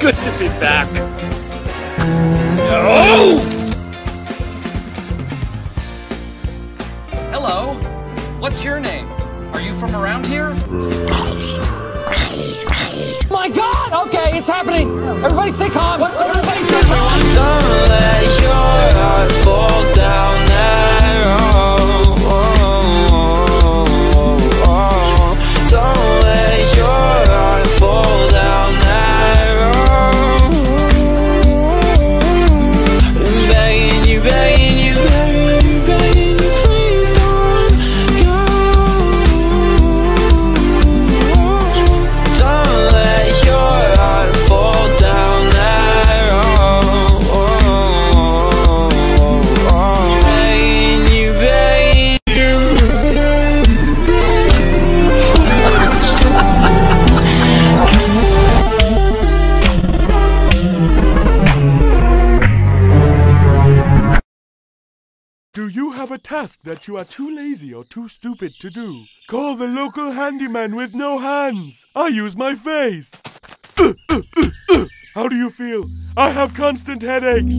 good to be back. Oh! Hello. What's your name? Are you from around here? My God! Okay, it's happening. Everybody, stay calm. What's the? Do you have a task that you are too lazy or too stupid to do? Call the local handyman with no hands. I use my face. How do you feel? I have constant headaches.